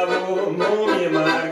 Mumia Marga.